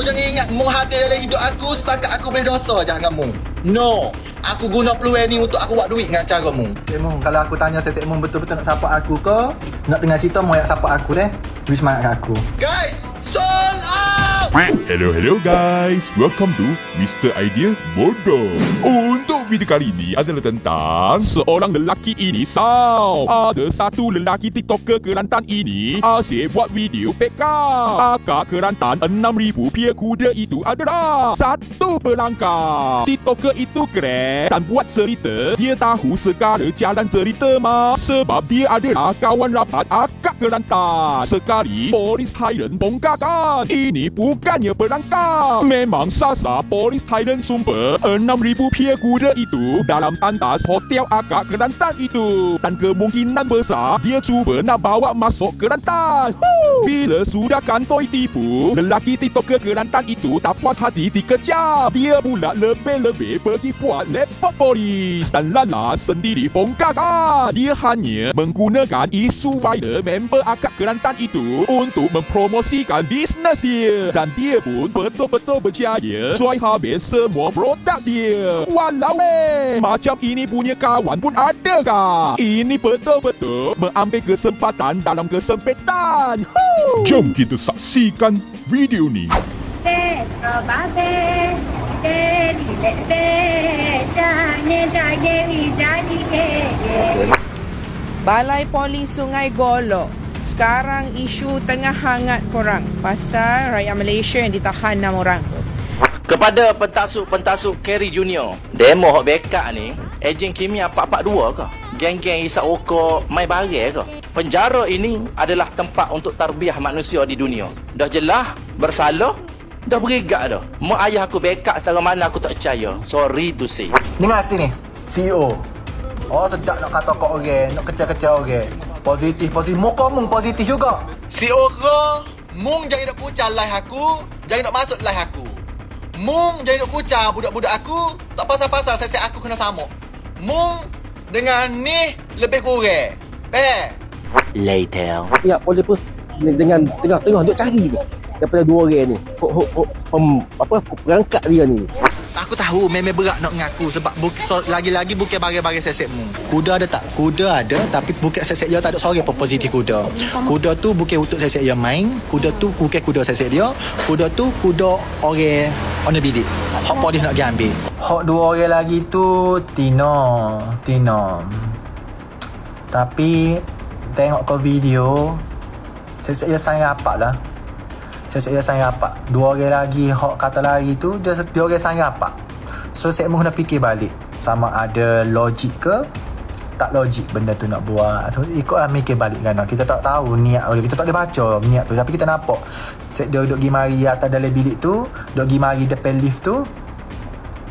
Mu jangan ingat mu hadir dalam hidup aku setakat aku boleh dosa je dengan mu. No. Aku guna peluang ni untuk aku buat duit dengan cara mu. Sek Mung, kalau aku tanya Sek Mung betul-betul nak support aku ke? Nak tengah cerita mu nak support aku deh. Beri semangat kat aku. Guys, sold out! Hello hello guys, welcome to Mr. Idea Bodoh. Untuk video kali ini adalah tentang seorang lelaki ini saw. Ada satu lelaki TikToker Kelantan ini asyik buat video pick up. Akak Kelantan 6000 pia kuda itu adalah satu pelangkah. TikToker itu keren dan buat cerita dia tahu segala jalan cerita mas sebab dia adalah kawan rapat akak Kelantan. Sekali polis Thailand bongkarkan. Ini bukannya perangkap. Memang sasa polis Thailand sumber 6,000 pia kuda itu dalam tandas hotel akak Kelantan itu. Dan kemungkinan besar dia cuba nak bawa masuk Kelantan. Bila sudah kantoi tipu, lelaki TikToker Kelantan itu tak puas hati dikejar. Dia pula lebih-lebih pergi buat laptop polis. Dan Lala sendiri bongkarkan. Dia hanya menggunakan isu viral member akak Kelantan itu untuk mempromosikan bisnes dia. Dan dia pun betul-betul berjaya cuai habis semua produk dia. Walau eh, macam ini punya kawan pun ada kah? Ini betul-betul mengambil kesempatan dalam kesempitan. Huh. Jom kita saksikan video ni. Balai Polis Sungai Golo Sekarang isu tengah hangat korang Pasal rakyat Malaysia yang ditahan 6 orang Kepada pentasuk-pentasuk Kerry Junior Demo hok backup ni Ejen kimia 442 ke? Geng-geng isap okok mai bare ke? Penjara ini adalah tempat untuk tarbiah manusia di dunia Dah jelas bersalah Dah berigak dah Mak ayah aku backup setara mana aku tak percaya Sorry to say Dengar sini, CEO. Oh sedap nak kata kau orang, nak kecil-kecil orang. Positif, positif. Muka mung positif juga. CEO ke, mung jangan nak pucar live aku, jangan nak masuk live aku. Mung jangan nak pucar budak-budak aku, tak pasal-pasal saya aku kena samuk. Mung dengan ni lebih kurang. Eh, Ya, boleh pun dengan tengah-tengah duk cari ni daripada dua orang ni. Hok hok hok pem, apa perangkat dia ni. aku tahu memang berat nak mengaku sebab buk, so, lagi-lagi bukan bagi-bagi sesek mu. Kuda ada tak? Kuda ada tapi bukan sesek dia tak ada seorang pun positif kuda. Kuda tu bukan untuk sesek dia main, kuda tu bukan kuda sesek dia, kuda tu kuda orang on the bilik. Hak polis nak pergi ambil. Hak dua orang lagi tu Tino, Tino. Tapi tengok ke video sesek dia sayang rapat lah. Sesek dia sayang rapat. Dua orang lagi hak kata lari tu dia, dia orang sayang rapat. So saya mahu nak fikir balik sama ada logik ke tak logik benda tu nak buat. Ikutlah mikir balik kan. Kita tak tahu niat dia kita tak boleh baca niat tu. Tapi kita nampak set dia duduk pergi mari atas dalam bilik tu duduk pergi mari depan lift tu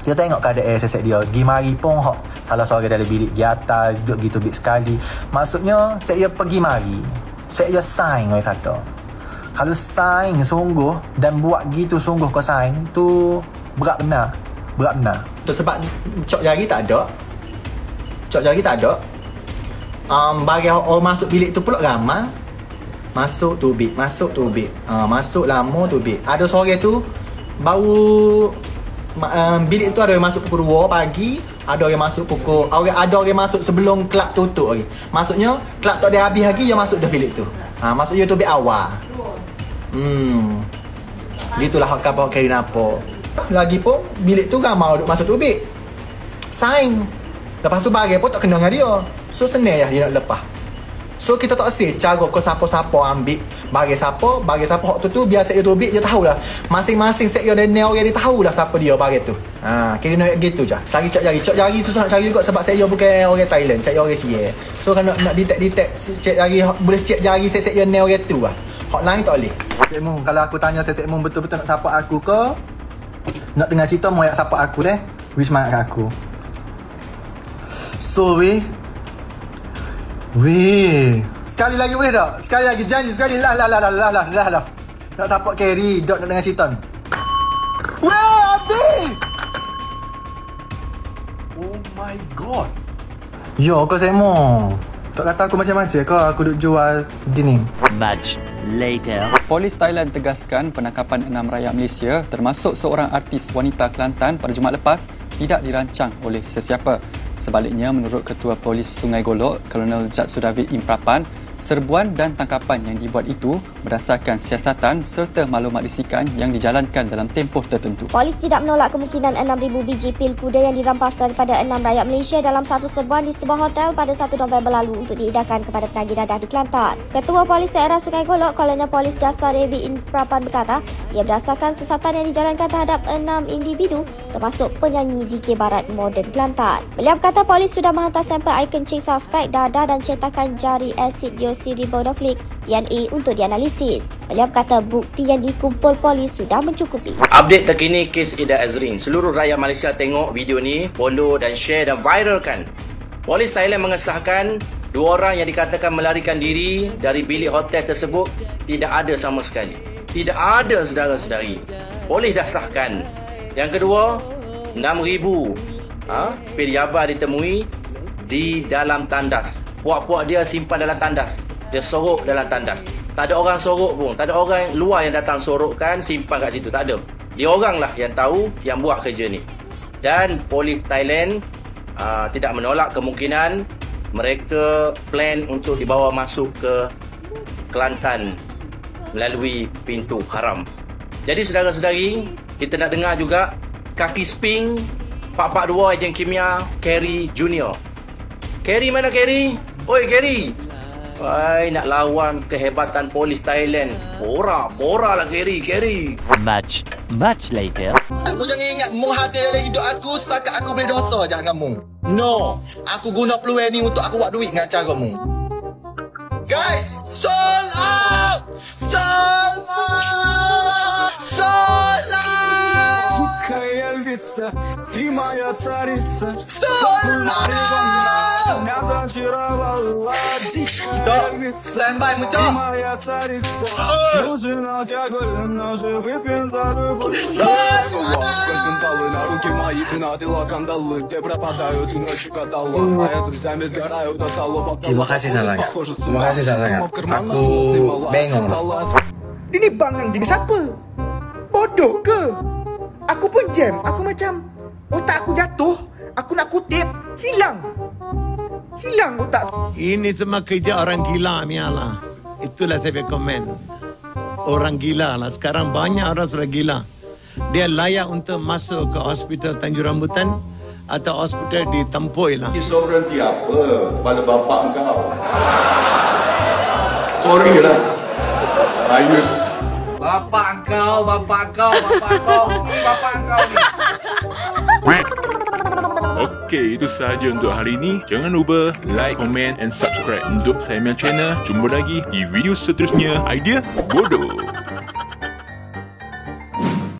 kita tengok keadaan set dia. Pergi mari pun hok. Salah seorang dalam bilik pergi atas duduk gitu big sekali. Maksudnya set dia pergi mari set dia sign orang kata. Kalau sign sungguh dan buat gitu sungguh kau sign tu berat benar. Berat benar. Tu sebab cok jari tak ada cok jari tak ada. Um, bagi orang masuk bilik tu pula ramai. Masuk tu bit masuk tu bit. Uh, masuk lama tu bit. Ada sore tu baru um, bilik tu ada yang masuk pukul 2 pagi ada yang masuk pukul orang ada orang masuk sebelum kelab tutup lagi. Maksudnya kelab tak ada habis lagi dia masuk dah bilik tu. Ha, maksudnya tu bit awal. Hmm. Gitulah hak kapal carry nampak lagi pun bilik tu ramai duk masuk tu bit. Sign Lepas tu bagi pun tak kena dengan dia. So senang lah dia nak lepas. So kita tak asyik cara kau siapa-siapa ambil. Bagi siapa, bagi siapa hak tu tu Biar set dia tu ambil, dia tahulah. Masing-masing set dia dan nail dia tahulah siapa dia bagi tu. Ha, kira nak gitu je. Sari cok jari, cok jari susah nak cari juga Sebab set dia bukan orang Thailand, set dia orang siya So kan nak, nak detect-detect Cek jari, boleh cek jari set-set dia nail dia tu lah. Hak lain tak boleh. Sek Mung, kalau aku tanya Sek Mung betul-betul nak support aku ke? Nak tengah cerita mau nak support aku deh. Wish kat aku So weh. Weh. Sekali lagi boleh tak? Sekali lagi janji sekali. Lah lah lah lah lah lah lah lah. Nak support carry Dot nak dengan Citon Weh habis! Oh my god. Yo kau semo Tak kata aku macam-macam. Kau Aku duk jual Gini. Match later. Polis Thailand tegaskan penangkapan enam rakyat Malaysia termasuk seorang artis wanita Kelantan pada Jumaat lepas tidak dirancang oleh sesiapa. Sebaliknya, menurut Ketua Polis Sungai Golok, Kolonel Jad Sudavid Imprapan, Serbuan dan tangkapan yang dibuat itu berdasarkan siasatan serta maklumat risikan yang dijalankan dalam tempoh tertentu. Polis tidak menolak kemungkinan 6,000 biji pil kuda yang dirampas daripada enam rakyat Malaysia dalam satu serbuan di sebuah hotel pada 1 November lalu untuk diedahkan kepada penagih dadah di Kelantan. Ketua Polis Daerah Sungai Golok, Kolonel Polis Jasa Revi Inprapan berkata, ia berdasarkan siasatan yang dijalankan terhadap enam individu termasuk penyanyi DK Barat Modern Kelantan. Beliau berkata polis sudah menghantar sampel air kencing suspek dadah dan cetakan jari asid deoksiribonoflik DNA untuk dianalisis. Beliau berkata bukti yang dikumpul polis sudah mencukupi. Update terkini kes Ida Azrin. Seluruh rakyat Malaysia tengok video ni, follow dan share dan viralkan. Polis Thailand mengesahkan dua orang yang dikatakan melarikan diri dari bilik hotel tersebut tidak ada sama sekali. Tidak ada saudara-saudari. Polis dah sahkan. Yang kedua, 6,000 ha, pil yaba ditemui di dalam tandas puak-puak dia simpan dalam tandas. Dia sorok dalam tandas. Tak ada orang sorok pun. Tak ada orang luar yang datang sorokkan, simpan kat situ. Tak ada. Dia orang lah yang tahu, yang buat kerja ni. Dan polis Thailand uh, tidak menolak kemungkinan mereka plan untuk dibawa masuk ke Kelantan melalui pintu haram. Jadi saudara-saudari, kita nak dengar juga kaki sping 442 ejen kimia Kerry Junior. Kerry mana Kerry? Oi Gary. Wai nak lawan kehebatan polis Thailand. Bora, bora lah Gary, Gary. Much, much later. Aku jangan ingat mu hadir dalam hidup aku setakat aku boleh dosa je dengan mu. No, aku guna peluang ni untuk aku buat duit dengan cara mu. Guys, sold out! Sold out! Сухая львица, ты моя царица. Sold out! Меня зачаровала дикая львица Ты моя царица Нужна тяга, но же выпьем за любовь Кандалы на руки мои, ты надела кандалы Где пропадают ночи катала А я друзьями сгораю до талого Terima kasih sangat Terima kasih sangat Aku bengong Ini bang yang jadi siapa? Bodoh ke? Aku pun jam Aku macam Otak aku jatuh Aku nak kutip Hilang Hilang otak Ini semua kerja orang gila Miala. Itulah saya komen. Orang gila lah. Sekarang banyak orang sudah gila. Dia layak untuk masuk ke hospital Tanjung Rambutan atau hospital di Tempoi lah. Sovereignty apa pada bapak kau? Sorry lah. Ayus. Bapak kau, bapak kau, bapak kau. Ini bapak kau ni. Okey, itu sahaja untuk hari ini. Jangan lupa like, comment and subscribe untuk saya punya channel. Jumpa lagi di video seterusnya. Idea bodoh.